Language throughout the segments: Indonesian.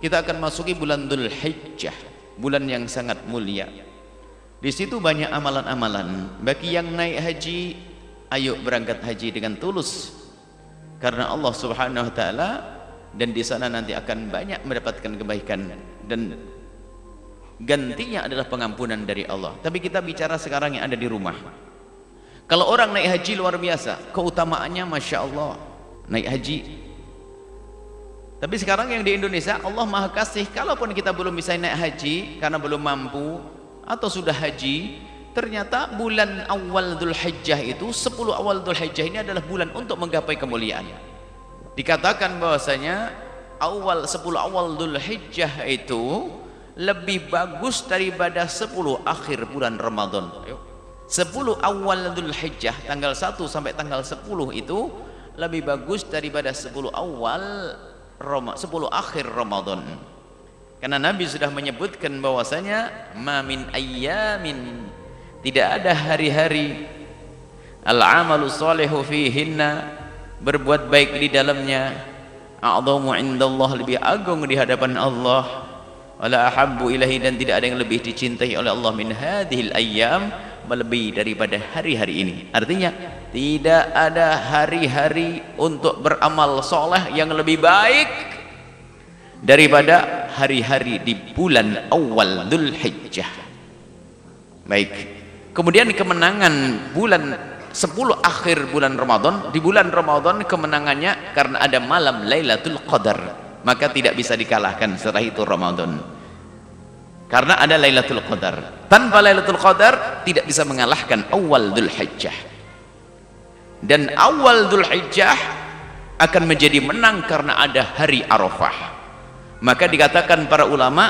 kita akan masuki bulan Dhul Hijjah bulan yang sangat mulia. Di situ banyak amalan-amalan. Bagi yang naik haji ayo berangkat haji dengan tulus. Karena Allah subhanahu wa ta'ala dan di sana nanti akan banyak mendapatkan kebaikan. Dan gantinya adalah pengampunan dari Allah. Tapi kita bicara sekarang yang ada di rumah. Kalau orang naik haji luar biasa keutamaannya Masya Allah naik haji tapi sekarang yang di Indonesia Allah Maha Kasih kalaupun kita belum bisa naik haji karena belum mampu atau sudah haji ternyata bulan awal Dhul Hijjah itu 10 awal Dhul Hijjah ini adalah bulan untuk menggapai kemuliaan. Dikatakan bahwasanya awal 10 awal Dhul Hijjah itu lebih bagus daripada 10 akhir bulan Ramadan. 10 awal Dhul Hijjah tanggal 1 sampai tanggal 10 itu lebih bagus daripada 10 awal Roma, 10 akhir Ramadan. Karena Nabi sudah menyebutkan bahwasanya mamin ayyamin. Tidak ada hari-hari al-amalu salihu fihinna berbuat baik di dalamnya. A'dhamu indallah lebih agung di hadapan Allah. Wala ahabbu ilahi dan tidak ada yang lebih dicintai oleh Allah min hadhil ayyam melebihi daripada hari-hari ini. Artinya tidak ada hari-hari untuk beramal soleh yang lebih baik daripada hari-hari di bulan awal Dhul Hijjah baik. Kemudian kemenangan bulan 10 akhir bulan Ramadan di bulan Ramadan kemenangannya karena ada malam Lailatul Qadar. Maka tidak bisa dikalahkan setelah itu Ramadan karena ada Lailatul Qadar. Tanpa Lailatul Qadar tidak bisa mengalahkan awal Dhul Hijjah dan awal Dhul Hijjah akan menjadi menang karena ada hari Arafah. Maka dikatakan para ulama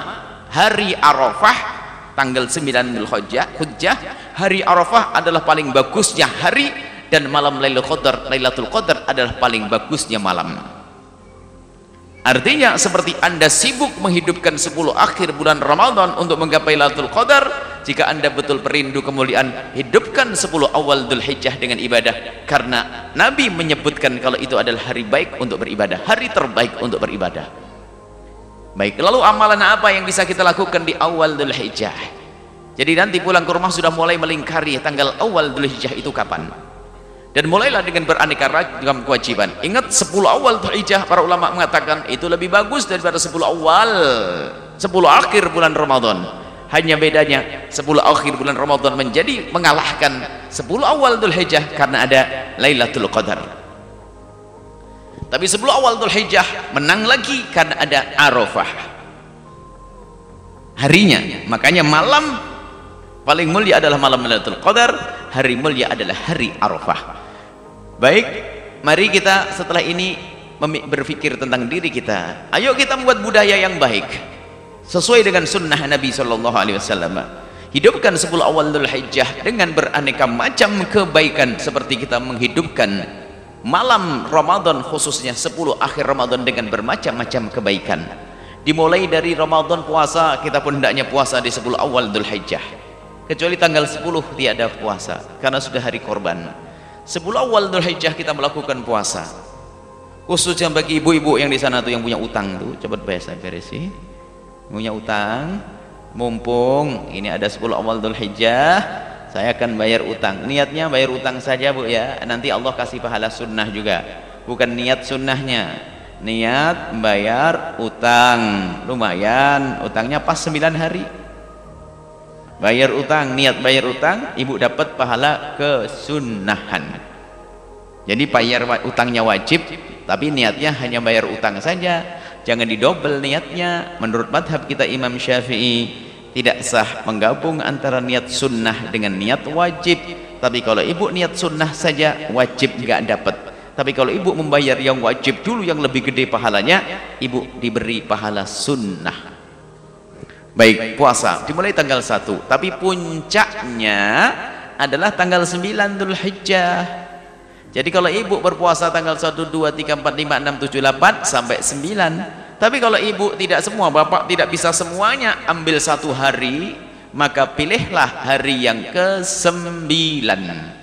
hari Arafah tanggal 9 Dhul Hijjah, Hujjah hari Arafah adalah paling bagusnya hari dan malam Lailatul Qadar Lailatul Qadar adalah paling bagusnya malam artinya seperti anda sibuk menghidupkan 10 akhir bulan Ramadan untuk menggapai Lailatul Qadar jika anda betul perindu kemuliaan hidupkan 10 awal Dhul Hijjah dengan ibadah. Karena Nabi menyebutkan kalau itu adalah hari baik untuk beribadah hari terbaik untuk beribadah. Baik lalu amalan apa yang bisa kita lakukan di awal Dhul Hijjah jadi nanti pulang ke rumah sudah mulai melingkari tanggal awal Dhul Hijjah itu kapan dan mulailah dengan beraneka ragam kewajiban. Ingat 10 awal Dhul Hijjah para ulama mengatakan itu lebih bagus daripada 10 awal 10 akhir bulan Ramadan. Hanya bedanya 10 akhir bulan Ramadan menjadi mengalahkan 10 awal Dhul Hijjah karena ada Lailatul Qadar. Tapi 10 awal Dhul Hijjah menang lagi karena ada Arafah. Harinya makanya malam paling mulia adalah malam Lailatul Qadar hari mulia adalah hari Arafah. Baik mari kita setelah ini berpikir tentang diri kita. Ayo kita membuat budaya yang baik sesuai dengan sunnah Nabi Shallallahu Alaihi Wasallam. Hidupkan 10 awal Dhul Hijjah dengan beraneka macam kebaikan seperti kita menghidupkan malam Ramadan khususnya 10 akhir Ramadan dengan bermacam-macam kebaikan. Dimulai dari Ramadan puasa kita pun hendaknya puasa di 10 awal Dhul Hijjah kecuali tanggal 10 tiada puasa karena sudah hari korban. 10 awal Dhul Hijjah kita melakukan puasa. Khususnya bagi ibu-ibu yang di sana tuh yang punya utang tuh cepat beres beresi punya utang mumpung ini ada 10 awal Dhul Hijjah saya akan bayar utang. Niatnya bayar utang saja bu ya. Nanti Allah kasih pahala sunnah juga. Bukan niat sunnahnya. Niat bayar utang. Lumayan utangnya pas 9 hari bayar utang niat bayar utang ibu dapat pahala kesunnahan jadi bayar utangnya wajib tapi niatnya hanya bayar utang saja. Jangan didobel niatnya. Menurut madhab kita Imam Syafi'i tidak sah menggabung antara niat sunnah dengan niat wajib. Tapi kalau ibu niat sunnah saja wajib nggak dapat. Tapi kalau ibu membayar yang wajib dulu yang lebih gede pahalanya ibu diberi pahala sunnah baik puasa. Dimulai tanggal 1 tapi puncaknya adalah tanggal 9 Dhul Hijjah jadi kalau ibu berpuasa tanggal 1, 2, 3, 4, 5, 6, 7, 8 sampai 9 tapi kalau ibu tidak semua bapak tidak bisa semuanya ambil satu hari maka pilihlah hari yang ke 9